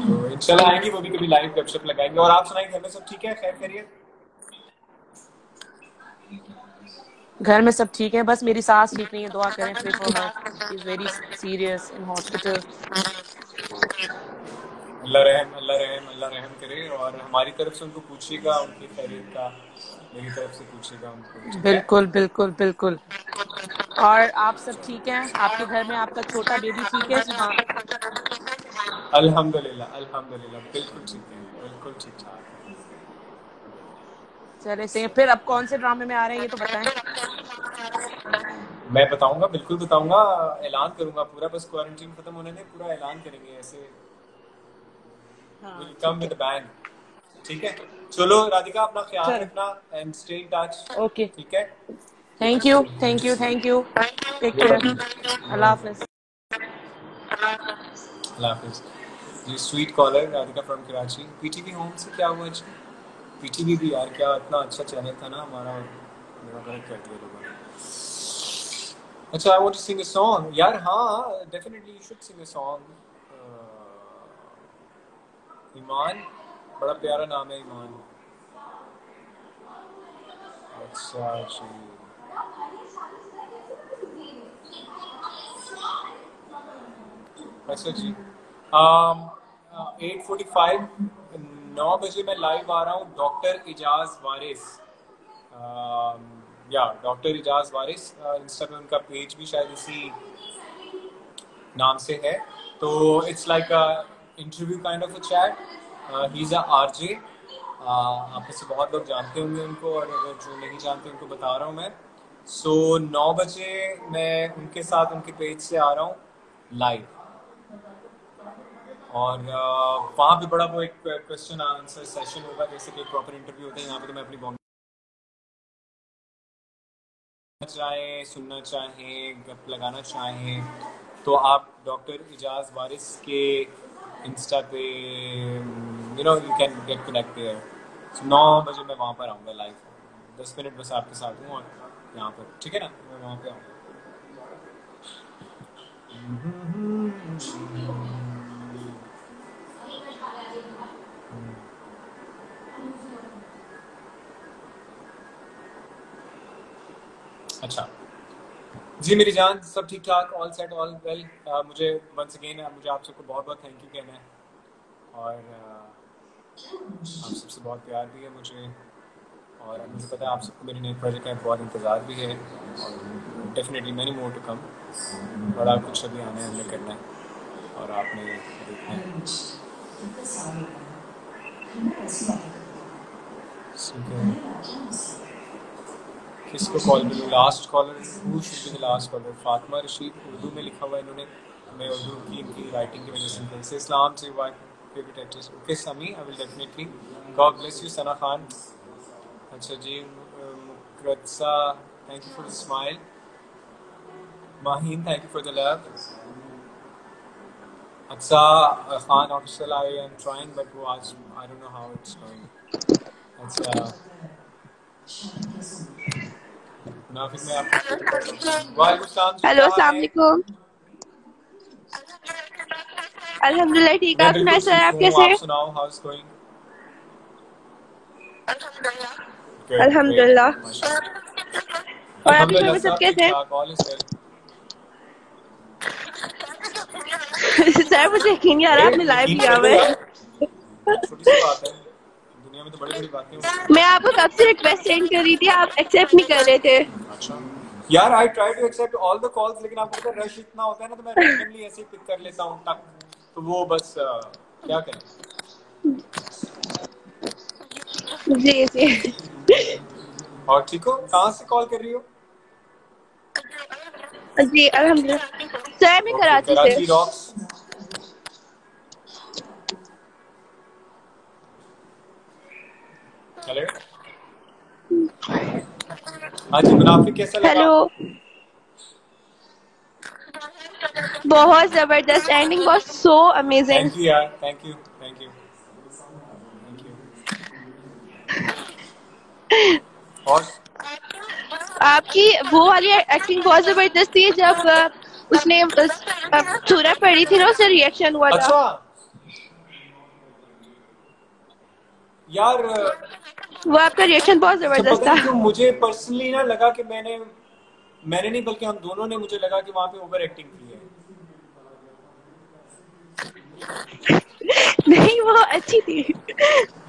तो इंशाल्लाह आएँगी वो भी कभी लाइव गपशप लगाएँगे। और आप सुनाइए घर में सब ठीक है? खैर खैरियत।
घर में सब ठीक है? बस मेरी सास ठीक नहीं है दुआ करें for is very serious in hospital
Allah रहम अल्लाह रहम अल्लाह रहम करे और हमारी तरफ़ से उनको पूछिएगा उनकी खैरियत का मेरी तरफ़ से पूछिएगा उनको
बिल्कुल बिल्कुल बिल्कुल। और आप सब ठीक हैं? आपके घर में आपका छोटा बेबी ठीक है? सीमा
अल्हम्दुलिल्लाह अल्हम्दुलिल्लाह बिल्कुल ठीक है बिल्कुल ठीक ठाक
चले सही फिर अब कौन से ड्रामे में आ रहे हैं ये तो बताएँ।
मैं बताऊँगा बिल्कुल बताऊँगा ऐलान करूँगा पूरा बस क्वारंटीन खत्म होने दें पूरा ऐलान करेंगे ऐसे विल कम विद बैंग ठीक है? चलो राधिका अपना ख्याल रखना and stay in touch
okay
ठीक है?
Thank you thank you thank you take care Allah हाफिज
अल्लाह हाफिज जी sweet caller Radhika from Karachi PTV home से क्या हुआ जी? पीटीवी भी यार क्या इतना अच्छा चैनल था ना हमारा मेरा गलत कर दिया लोगों ने। अच्छा I want to sing a song यार हाँ definitely you should sing a song Iman बड़ा प्यारा नाम है ईमान अच्छा जी। अच्छा जी। एट फोर्टी फाइव नौ बजे मैं लाइव आ रहा हूँ डॉक्टर इजाज वारिस या डॉक्टर इजाज वारिस इंस्टा पे उनका पेज भी शायद इसी नाम से है। तो it's like interview kind of a chat he is a RJ आप में से बहुत लोग जानते होंगे उनको और अगर जो नहीं जानते उनको बता रहा हूँ मैं। सो so, नौ बजे मैं उनके साथ उनके पेज से आ रहा हूँ लाइव और uh, वहाँ पे बड़ा वो एक क्वेश्चन आंसर सेशन होगा जैसे कि प्रॉपर इंटरव्यू होता है यहाँ पे तो मैं अपनी बॉम्बे चाहें सुनना चाहें गप लगाना चाहें। तो आप डॉक्टर इजाज वारिस के इंस्टा पे you know you can get connect there so नौ बजे मैं वहाँ पर आऊँगा लाइव दस मिनट बस आपके साथ हूँ और यहाँ पर। ठीक है ना? मैं वहाँ पे आऊँगा। अच्छा। जी मेरी जान सब ठीक ठाक ऑल सेट ऑल वेल मुझे वंस अगेन मुझे आप सबको बहुत बहुत थैंक यू कहना है। और uh, आप सबसे बहुत प्यार भी है मुझे। और मुझे पता है आप सबको मेरे नए प्रोजेक्ट का बहुत इंतज़ार भी है। और definitely many more to come बड़ा कुछ अभी आना है हमने करना है। और आपने देखना है। ठीक है। किसको कॉल मिलूँ। Last caller who should be the last caller Fatima Rashid Urdu में लिखा हुआ इन्होंने। मैं उर्दू की, इनकी राइटिंग की वजह से इनके से इस्लाम से why favourite actress okay Sami I will definitely God bless you Sana Khan अच्छा जी मुकरसा thank you for the smile Maheen thank you for the love अच्छा Khan official I am trying but वो आज I don't know how it's going अच्छा मुनाफिक में आप वालेकुम सलाम जी,
हेलो
क्या है?
वालेकुम अल्हम्दुलिल्लाह ठीक
बिल्कुल
सुनाए सर आप कैसे
आप सुनाओ हाउ इज़ गोइंग
अल्हम्दुलिल्लाह। और आपके घर में सब कैसे हैं? सर मुझे यकीन नहीं आ रहा आपने लाइव लिया हुआ है।
है। दुनिया में तो बड़ी बड़ी बातें
मैं आपको कब से रिक्वेस्ट सेंड कर रही थी आप एक्सेप्ट नहीं कर रहे थे।
अच्छा। यार I try to accept all the calls लेकिन आपको पता है रश इतना होता है ना तो मैं रैंडमली ऐसे ही पिक कर लेता हूँ टक तो वो बस अ, क्या करें
जी जी।
और ठीक हो? कहाँ से कॉल कर रही हो?
जी अल्हम्दुलिल्लाह। सर मैं कराची
कराची रॉक्स हेलो हाँ जी मुनाफिक कैसा लगा?
हेलो बहुत ज़बरदस्त ending was so amazing
thank you यार थैंक यू थैंक यू और?
आपकी वो वाली एक्टिंग बहुत ज़बरदस्त थी जब उसने सूरत पड़ी थी ना उससे रिएक्शन हुआ था।
अच्छा। यार
वो आपका रिएक्शन बहुत
अच्छा,
ज़बरदस्त था।
मुझे पर्सनली ना लगा कि मैंने मैंने नहीं बल्कि हम दोनों ने मुझे लगा कि वहाँ पे ओवर एक्टिंग की है।
नहीं वो अच्छी थी।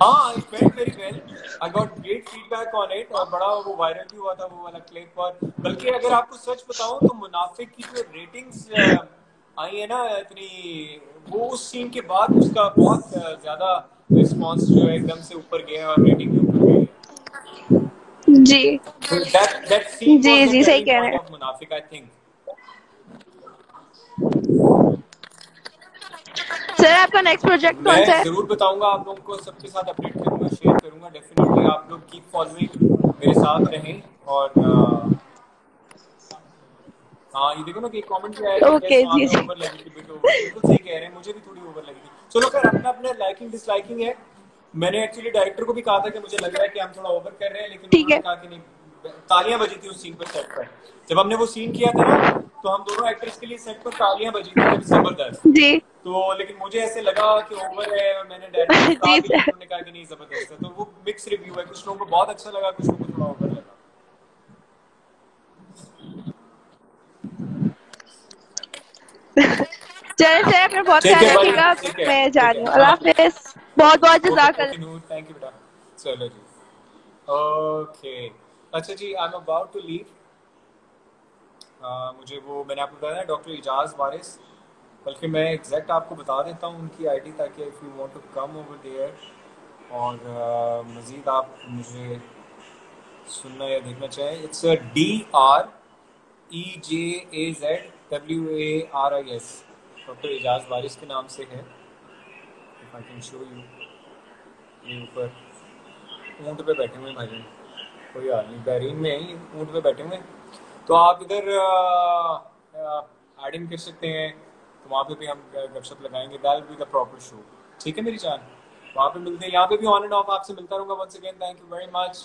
हाँ I felt very well I got great feedback on it और बड़ा वो वायरल भी हुआ था वो वाला क्लिप और बल्कि अगर आपको सच बताऊँ तो मुनाफिक की जो रेटिंग्स आई है ना इतनी वो उस सीन के बाद उसका बहुत ज़्यादा रिस्पांस जो है एकदम से ऊपर गया और रेटिंग
जी।
That that
जी, जी, सही कह रहे हैं।
Munafiq I think.
सर आपका नेक्स्ट प्रोजेक्ट कौन सा
मैं
है?
ज़रूर बताऊँगा आप लोगों को सबके साथ अपडेट करूँगा शेयर करूँगा डेफिनेटली आप लोग कीप फॉलोइंग मेरे साथ रहें और अ, हाँ ये देखो ना कि कमेंट भी आया कि
Okay,
guys,
जी, जी।
ओवर लगी थी बिल्कुल बिल्कुल सही कह रहे हैं मुझे भी थोड़ी ओवर लगी थी चलो खैर अपना अपना लाइकिंग डिसलाइकिंग है। मैंने एक्चुअली डायरेक्टर को भी कहा था कि मुझे लग रहा है कि हम थोड़ा ओवर कर रहे हैं लेकिन उन्होंने कहा कि नहीं तालियाँ बजी थी उस सीन पर सेट पर। जब हमने वो सीन किया था ना तो हम दोनों एक्टर्स के लिए सेट पर तालियाँ बजी थी ज़बरदस्त।
जी।
तो लेकिन मुझे ऐसे लगा कि ओवर है मैंने डायरेक्टर को कहा कि नहीं ज़बरदस्त है। तो वो मिक्स रिव्यू है कुछ लोगों को बहुत अच्छा लगा कुछ लोगों को थोड़ा ओवर लगा।
चलिए सर अपना बहुत ख्याल रखिएगा
ठीक है,
मैं जा रही
है,
अल्लाह। हाफिज। बहुत बहुत जजाक
थैंक यू बेटा. चलो जी. ओके अच्छा जी I am about to leave मुझे वो मैंने आपको बताया ना डॉक्टर इजाज वारिस बल्कि मैं एग्जैक्ट आपको बता देता हूँ उनकी आईडी ताकि if you want to come over there और uh, मज़ीद आप मुझे सुनना या देखना चाहें. It's D R E J A Z W A R I S doctor Ijaz Waris के नाम से है. आई कैन शो यू ये ऊपर ऊँट पे बैठे हुए भाईजान कोई हाल नहीं बहरीन में ही ऊँट पे बैठे हुए तो आप इधर एड इन कर सकते हैं। तो वहाँ पे भी हम गपशप लगाएँगे। दैल बी द प्रॉपर शो ठीक है मेरी जान? वहाँ पे मिलते हैं। यहाँ पे भी ऑन एंड ऑफ़ आपसे मिलता रहूँगा once again thank you very much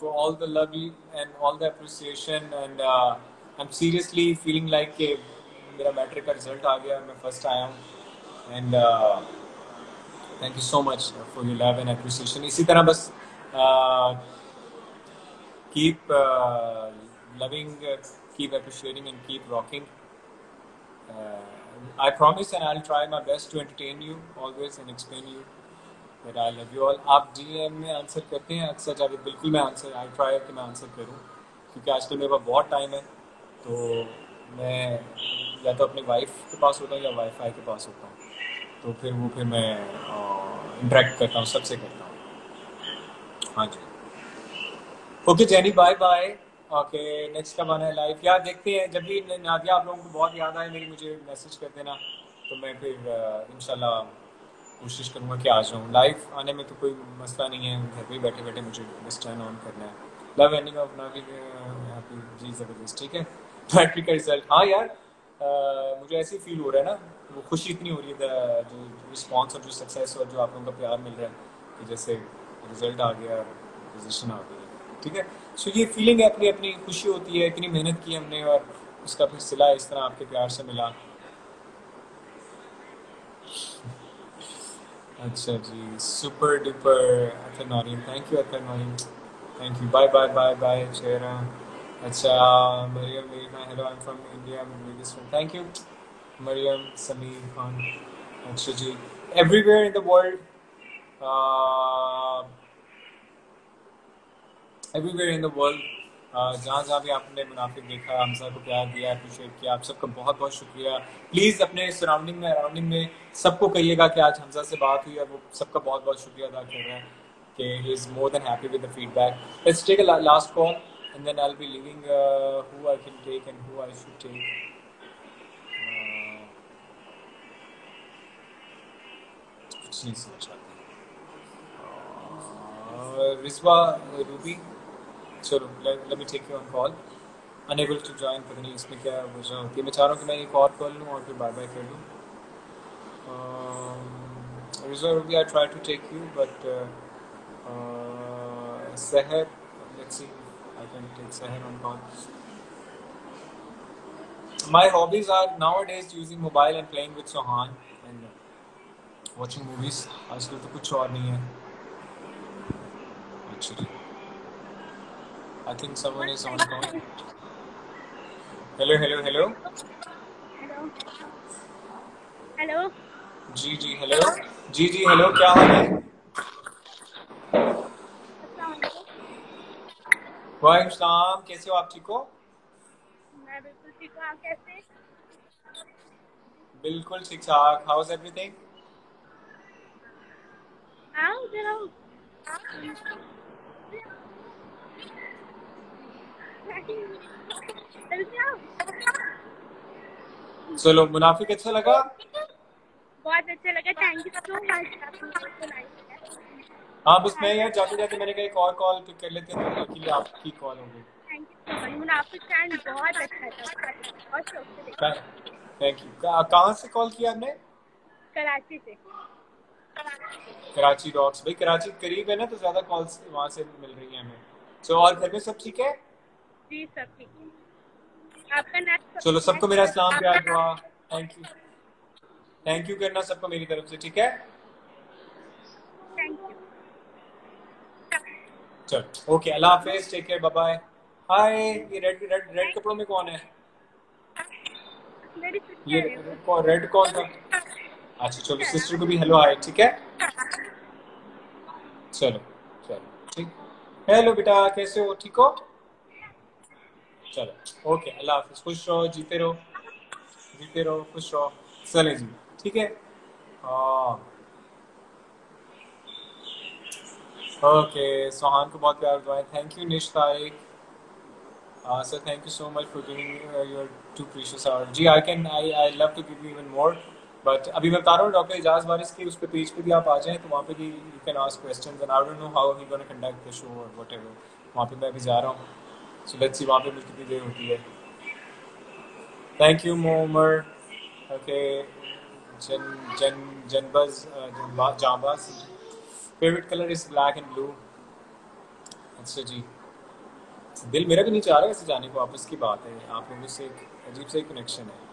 for all the love and all the appreciation and uh, I'm seriously feeling like कि मेरा मैट्रिक का रिज़ल्ट आ गया। मैं फ़र्स्ट आया हूँ। And thank you so much for your love and appreciation इसी तरह बस keep loving keep appreciating and keep rocking I promise and I'll try my best to entertain you always and explain you that I love you all. आप DM में answer करते हैं, अक्सर जावेद बिल्कुल मैं आंसर आई ट्राई कि मैं answer करूँ। क्योंकि आजकल मेरे पास बहुत टाइम है तो मैं या तो अपनी वाइफ के पास होता हूँ या वाईफाई के पास होता हूँ। तो फिर वो फिर मैं इंटरेक्ट करता हूँ सबसे करता हूँ। हाँ जी। Okay Jenny bye bye okay next कब आना है लाइव यार देखते हैं जब भी नादिया आप लोगों को बहुत याद आए मेरी मुझे मैसेज कर देना तो मैं फिर इंशाल्लाह कोशिश करूँगा कि आ जाऊँ। लाइव आने में तो कोई मसला नहीं है घर पे ही बैठे बैठे मुझे बस टर्न ऑन करना है। Love ending of Navi happy जी ज़बरदस्त ठीक है? मैट्रिक का रिज़ल्ट हाँ यार uh, मुझे ऐसे ही फील हो रहा है ना वो खुशी इतनी हो रही है जो रिस्पॉन्स और जो सक्सेस और जो आप लोगों का प्यार मिल रहा है, कि जैसे रिज़ल्ट आ गया पोजिशन आ गई ठीक है? सो ये फीलिंग है, अपनी अपनी खुशी होती है, इतनी मेहनत की हमने और उसका फिर सिला इस तरह आपके प्यार से मिला। अच्छा जी super duper Naureen thank you Naureen thank you bye bye bye bye चेहरा अच्छा मरियम मेरी hello I am from India thank you Maryam Sameer Khan अच्छा जी everywhere in the world everywhere in the world जहाँ जहाँ भी आपने मुनाफिक देखा हमसा को प्यार दिया अप्रिशिएट किया, आप सबका बहुत बहुत शुक्रिया। प्लीज़ अपने सराउंडिंग में अराउंडिंग में सबको कहिएगा कि आज हमजा से बात हुई है, वो सबका बहुत बहुत शुक्रिया अदा कर रहे हैं कि he is more than happy with the feedback let's take a last call and then I will be living who I can take and who I should take कुछ नहीं समझ आता Uh, रिजवा रूबी चलो let me take you on call unable to join पता नहीं इसमें क्या वजह होती है मैं चाह रहा हूँ कि मैं एक और कॉल लूँ और फिर बाय बाय कर लूँ Rizwa Ruby I try to take you but Sahar let's see I can take Sahar on call my hobbies are nowadays using mobile and playing with Sohan watching movies. आजकल तो कुछ और नहीं है। Actually. I think someone is on call. Hello, hello, hello.
Hello
जी जी hello जी जी hello क्या हाल है? वालेकुम सलाम. कैसे हो आप ठीक हो?
मैं बिल्कुल ठीक हूँ। आप कैसे
बिल्कुल ठीक ठाक हाउ इज़ एवरीथिंग
आओ इधर आओ
चलो मुनाफिक अच्छा लगा?
बहुत अच्छा लगा थैंक यू सो मच
हाँ बस मैं यार जाते जाते मैंने कहा एक और कॉल पिक कर लेते हैं तो लिए आपकी कॉल होगी।
थैंक बहुत अच्छा था।
थैंक यू कहाँ से कॉल किया आपने?
कराची से।
कराची डॉक्स भाई कराची करीब है ना तो ज़्यादा कॉल्स वहाँ से मिल रही हैं हमें। सो और घर में सब ठीक है?
जी सब ठीक है। आपका नाम
चलो सबको मेरा इस्लाम प्यार दुआ। थैंक यू थैंक यू करना सबको मेरी तरफ़ से ठीक है?
थैंक
चलो ओके अल्लाह हाफिज take care bye bye hi ये रेड रेड रेड कपड़ों में कौन है? ये रेड कौन था? अच्छा चलो सिस्टर को भी हेलो हाय ठीक है? चलो चलो ठीक। हेलो बेटा कैसे हो? ठीक हो? चलो ओके अल्लाह हाफिज। खुश रहो जीते रहो जीते रहो खुश रहो। चले जी ठीक है? हाँ। ओके सोहान को बहुत प्यार दुआएँ। Thank you Nish Tariq Uh, so thank you so much for giving uh, your two precious hours. जी, I can, I, I love to give you even more. But अभी मैं बता रहा हूँ, डॉक्टर इजाज वारिस के उस पे पेज पे भी आप आ जाएँ तो वहाँ पे भी you can ask questions and I don't know how he gonna conduct the show or whatever. वहाँ पे मैं अभी जा रहा हूँ. So let's see वहाँ पे कितनी देर होती है. Thank you मोमर. Okay. जन जन जनबज जांबाज. Favorite color is black and blue. अच्छा जी. दिल मेरा भी नहीं चाह रहा है ऐसे जाने को आपस की बात है आप लोगों से एक अजीब सा कनेक्शन है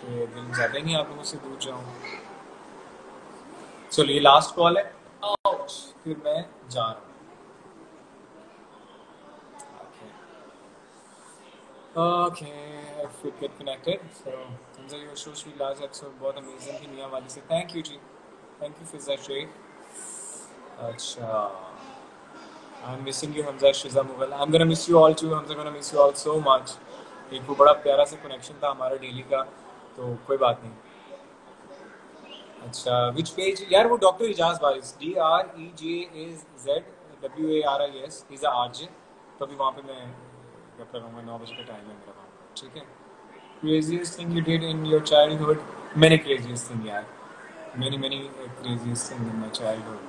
तो दिल चाहता ही आप लोगों से दूर जाऊँ चलो ये लास्ट कॉल है Ouch! फिर मैं जा रहा हूँ okay if we get connected so Hamza your show sweet last episode बहुत amazing थी मियाँ वाली से thank you ji thank you फिजा शेख अच्छा I'm missing you, Hamza Shiza Mughal. I'm gonna miss you all too. Hamza gonna miss you all so much. एक वो बड़ा प्यारा सा कनेक्शन था हमारा डेली का तो कोई बात नहीं। अच्छा विच पेज यार, वो doctor Ijaz Baris D R E J A Z W A R I S is R J तो अभी वहाँ पे मैं जब करूँगा, नौ बजे का टाइम है मेरा वहाँ पे, ठीक है? Craziest thing you did in your childhood? Many craziest thing, यार। Many many craziest thing in my childhood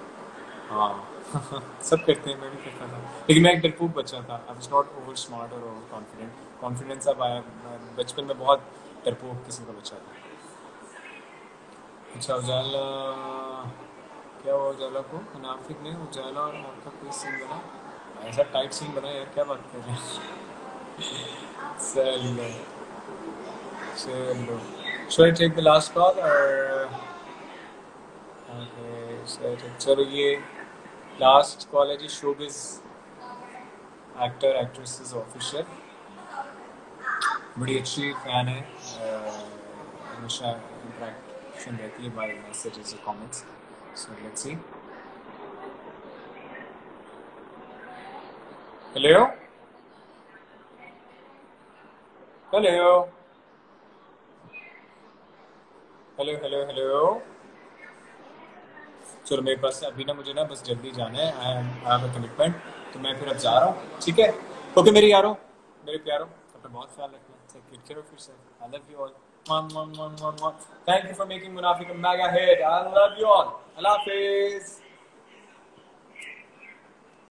हाँ। सब करते हैं, मैं भी करता था। लेकिन मैं एक डरपोक बच्चा था। I was not over smart और ओवर कॉन्फिडेंट कॉन्फिडेंस अब आया। बचपन में बहुत डरपोक किस्म का बच्चा था अच्छा उजाला, क्या हुआ उजाला को? मुनाफिक ने उजाला और आपका कोई सीन बना? ऐसा टाइट सीन बना यार, क्या बात कर रहे हैं? चलो चलो। Should the last call or okay so चलो, ये लास्ट कॉल है जी शोबिज एक्टर एक्ट्रेसेस ऑफिशियल बड़ी अच्छी फ़ैन है। हमेशा इंटरेक्शन रहती है बाय मैसेजेस और comments so let's see hello hello hello hello hello चलो, मेरे पास अभी ना मुझे ना बस जल्दी जाना है। आई हैव अ कमिटमेंट तो मैं फिर अब जा रहा हूँ। ठीक है? ओके मेरे यारों, मेरे प्यारों, अपना बहुत ख्याल Take care of yourself. I love you all. One, one, one, one, one. Thank you for making Munafik a mega hit. I love you all. Allah Hafiz.